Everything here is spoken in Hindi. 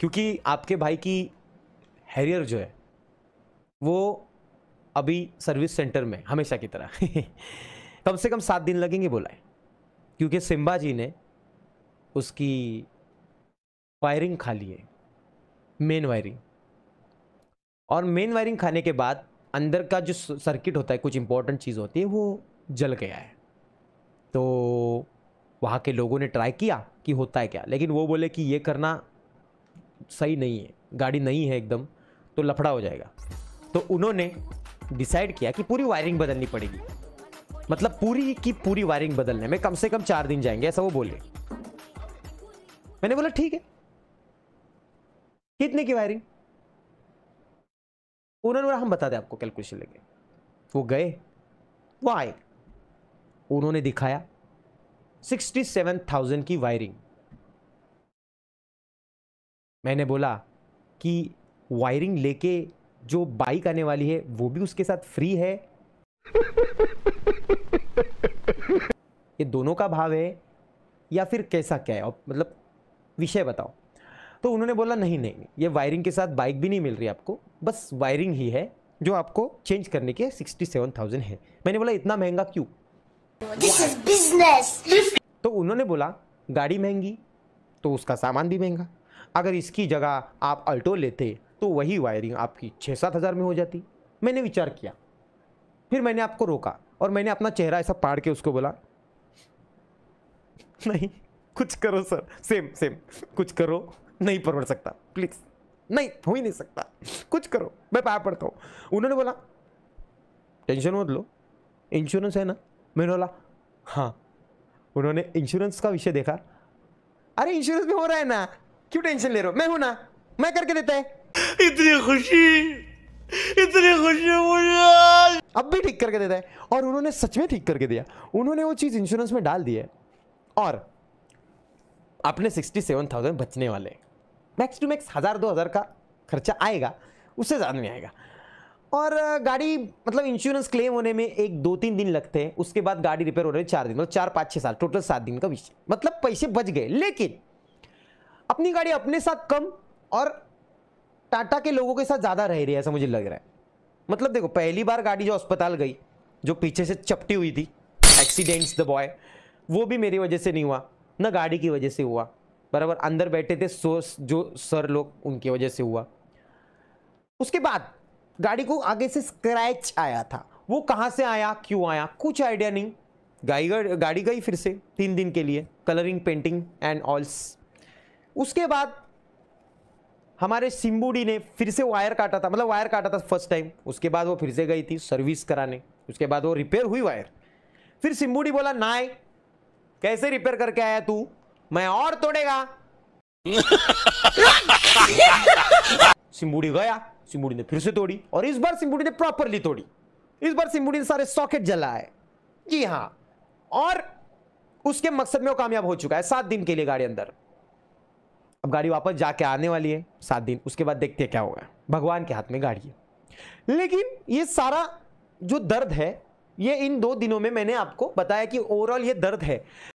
क्योंकि आपके भाई की हैरियर जो है, वो अभी सर्विस सेंटर में हमेशा की तरह। कम से कम सात दिन लगेंगे बोला है, क्योंकि सिम्बा जी ने उसकी वायरिंग खा ली है मेन वायरिंग और मेन वायरिंग खाने के बाद अंदर का जो सर्किट होता है, कुछ इंपॉर्टेंट चीज़ होती है, वो जल गया है। तो वहाँ के लोगों ने ट्राई किया कि होता है क्या, लेकिन वो बोले कि ये करना सही नहीं है, गाड़ी नहीं है एकदम तो लफड़ा हो जाएगा। तो उन्होंने डिसाइड किया कि पूरी वायरिंग बदलनी पड़ेगी। मतलब पूरी की पूरी वायरिंग बदलने में कम से कम चार दिन जाएँगे, ऐसा वो बोले। मैंने बोला, ठीक है। कितने की वायरिंग उन्होंने हम बता दें आपको कैलकुलेशन लेके। वो गए, वो आए। उन्होंने दिखाया सिक्सटी सेवन थाउज़ेंड की वायरिंग मैंने बोला कि वायरिंग लेके जो बाइक आने वाली है वो भी उसके साथ फ्री है। ये दोनों का भाव है या फिर कैसा क्या है? मतलब विषय बताओ। तो उन्होंने बोला नहीं नहीं ये वायरिंग के साथ बाइक भी नहीं मिल रही आपको। बस वायरिंग ही है जो आपको चेंज करने के सिक्सटी सेवन थाउज़ेंड है। मैंने बोला इतना महँगा क्यों. तो उन्होंने बोला गाड़ी महँगी तो उसका सामान भी महँगा। अगर इसकी जगह आप अल्टो लेते तो वही वायरिंग आपकी छः सात हज़ार में हो जाती। मैंने विचार किया। फिर मैंने आपको रोका और मैंने अपना चेहरा ऐसा पाड़ के उसको बोला, नहीं, कुछ करो सर सेम सेम कुछ करो, नहीं परवड़ सकता प्लीज़ नहीं, हो ही नहीं सकता, कुछ करो, मैं पाया पड़ता हूँ। उन्होंने बोला, टेंशन मत लो इंश्योरेंस है ना? मैंने बोला हाँ। उन्होंने इंश्योरेंस का विषय देखा, अरे इंश्योरेंस में हो रहा है ना? क्यों टेंशन ले रहे हो? मैं हूँ ना। मैं करके देता है। इतनी खुशी इतनी खुशी मुझे अब भी ठीक करके देता है। और उन्होंने सच में ठीक करके दिया। उन्होंने वो चीज़ इंश्योरेंस में डाल दी है। और अपने सिक्सटी सेवन थाउज़ेंड बचने वाले। मैक्स टू मैक्स हज़ार दो हज़ार का खर्चा आएगा। उससे ज़्यादा नहीं आएगा। और गाड़ी मतलब इंश्योरेंस क्लेम होने में एक दो तीन दिन लगते हैं। उसके बाद गाड़ी रिपेयर हो रही है चार दिन मतलब चार पाँच छः साल टोटल सात दिन का विषय मतलब पैसे बच गए। लेकिन अपनी गाड़ी अपने साथ कम और टाटा के लोगों के साथ ज़्यादा रह रही है, ऐसा मुझे लग रहा है। मतलब देखो, पहली बार गाड़ी जो अस्पताल गई, जो पीछे से चपटी हुई थी एक्सीडेंट्स द बॉय वो भी मेरी वजह से नहीं हुआ, ना गाड़ी की वजह से हुआ, बराबर अंदर बैठे थे, सो, जो सर लोग, उनकी वजह से हुआ। उसके बाद गाड़ी को आगे से स्क्रैच आया था। वो कहाँ से आया, क्यों आया, कुछ आइडिया नहीं। गाड़ी गाड़ी गई फिर से, तीन दिन के लिए कलरिंग पेंटिंग एंड ऑल्स उसके बाद हमारे सिम्बूडी ने फिर से वायर काटा था मतलब वायर काटा था फ़र्स्ट टाइम उसके बाद वो फिर से गई थी सर्विस कराने, उसके बाद वो रिपेयर हुई वायर। फिर सिम्बुडी बोला, नाय, कैसे रिपेयर करके आया तू? मैं और तोड़ेगा। सिम्बूडी गया, सिम्बुडी ने फिर से तोड़ी और इस बार सिम्बूडी ने प्रॉपरली तोड़ी। इस बार सिम्बूडी ने सारे सॉकेट जलाए। जी हाँ और उसके मकसद में वो कामयाब हो चुका है, सात दिन के लिए गाड़ी अंदर। अब गाड़ी वापस जाके आने वाली है सात दिन। उसके बाद देखते हैं क्या होगा। भगवान के हाथ में गाड़ी है। लेकिन ये सारा जो दर्द है, ये इन दो दिनों में मैंने आपको बताया कि ओवरऑल ये दर्द है।